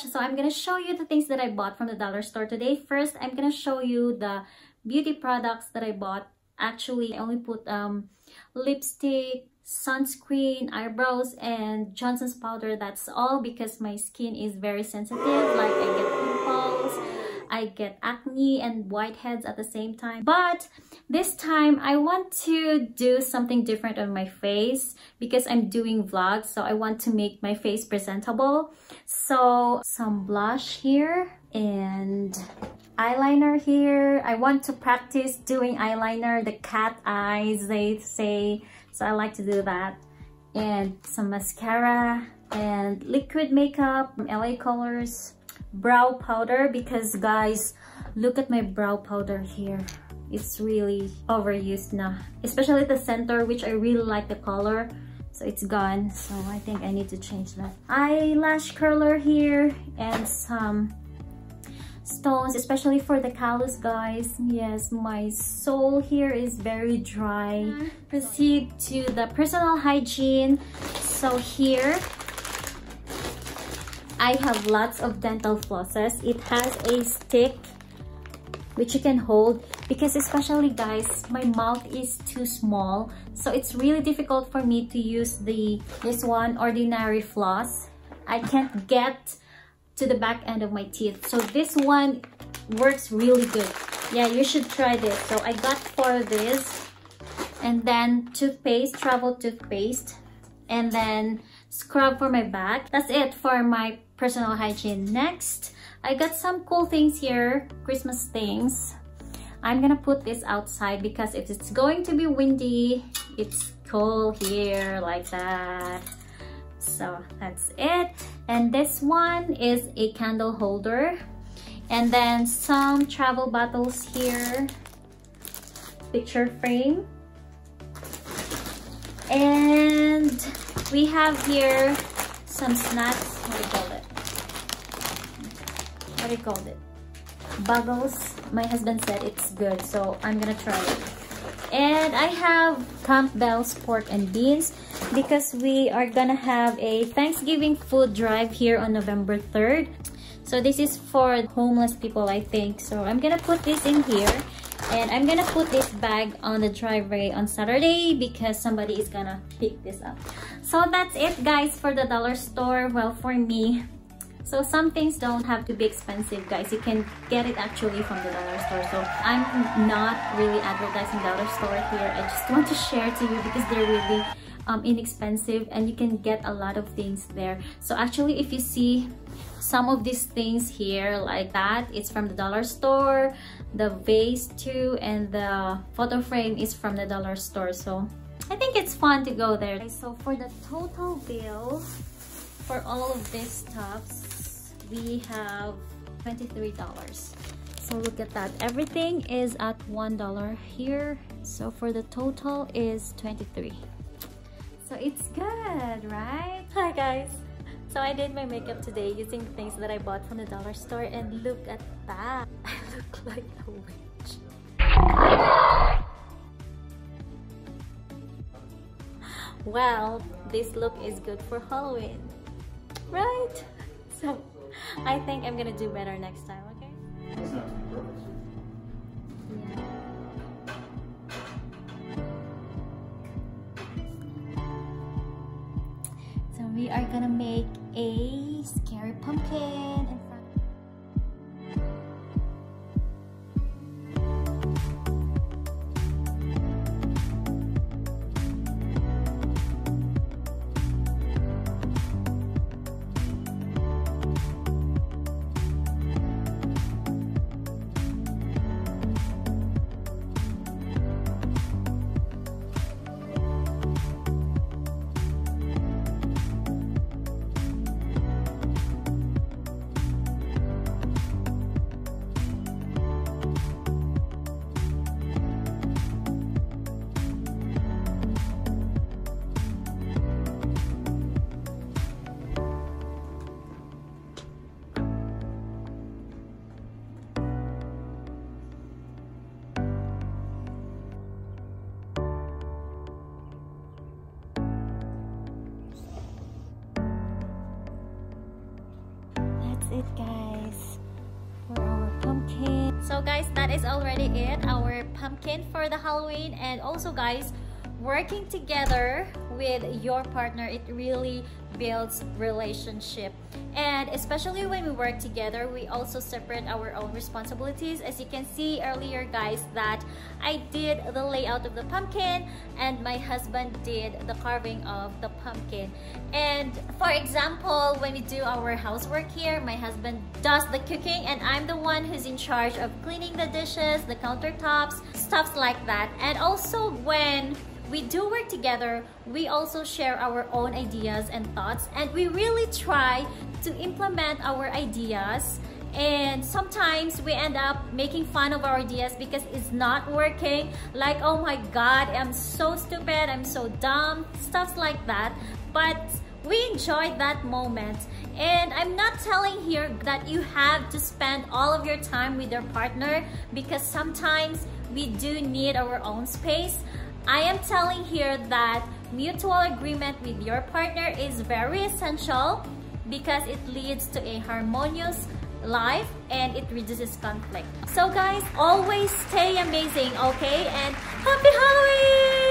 So I'm gonna show you the things that I bought from the dollar store today. First, I'm gonna show you the beauty products that I bought. Actually, I only put um, lipstick, sunscreen, eyebrows, and Johnson's powder. That's all because my skin is very sensitive. Like I get pimples, I get acne and whiteheads at the same time. But this time, I want to do something different on my face because I'm doing vlogs. So I want to make my face presentable. So some blush here and eyeliner here. I want to practice doing eyeliner, the cat eyes, they say so I like to do that. And some mascara and liquid makeup from LA Colors. Brow powder because guys, look at my brow powder here. It's really overused now. Especially the center which I really like the color. So it's gone. So I think I need to change that. Eyelash curler here and some stones especially for the callus guys yes my sole here is very dry mm-hmm. proceed to the personal hygiene so here I have lots of dental flosses it has a stick which you can hold because especially guys my mouth is too small so it's really difficult for me to use the this one ordinary floss I can't get to the back end of my teeth. So this one works really good. Yeah, you should try this. So I got four of this. And then toothpaste, travel toothpaste. And then scrub for my back. That's it for my personal hygiene. Next, I got some cool things here, Christmas things. I'm gonna put this outside because if it's going to be windy, it's cool here like that. So that's it. And this one is a candle holder. And then some travel bottles here. Picture frame. And we have here some snacks you call it what do you call it buggles my husband said it's good so i'm gonna try it and i have campbell's pork and beans because we are gonna have a Thanksgiving food drive here on November 3rd. So this is for homeless people, I think. So I'm gonna put this in here and I'm gonna put this bag on the driveway on Saturday because somebody is gonna pick this up. So that's it guys for the dollar store. Well, for me, so some things don't have to be expensive, guys. You can get it actually from the dollar store. So I'm not really advertising dollar store here. I just want to share to you because they're really um, inexpensive and you can get a lot of things there so actually if you see some of these things here like that it's from the dollar store the vase too and the photo frame is from the dollar store so I think it's fun to go there so for the total bill for all of these tops, we have $23 so look at that everything is at one dollar here so for the total is 23 so it's good, right? Hi guys! So I did my makeup today using things that I bought from the dollar store and look at that! I look like a witch. Well, this look is good for Halloween, right? So I think I'm gonna do better next time, okay? So we are gonna make a scary pumpkin it guys. For our pumpkin. So guys that is already it our pumpkin for the halloween. And also guys working together with your partner it really builds relationship. And especially when we work together we also separate our own responsibilities. As you can see earlier guys that I did the layout of the pumpkin and my husband did the carving of the pumpkin. And for example when we do our housework here my husband does the cooking and I'm the one who's in charge of cleaning the dishes the countertops stuff like that. And also when we do work together, we also share our own ideas and thoughts and we really try to implement our ideas. And sometimes we end up making fun of our ideas because it's not working. Like oh my god i'm so stupid i'm so dumb stuff like that. But we enjoyed that moment. And i'm not telling here that you have to spend all of your time with your partner because sometimes we do need our own space I am telling here that mutual agreement with your partner is very essential because it leads to a harmonious life and it reduces conflict. So guys, always stay amazing, okay? And happy Halloween!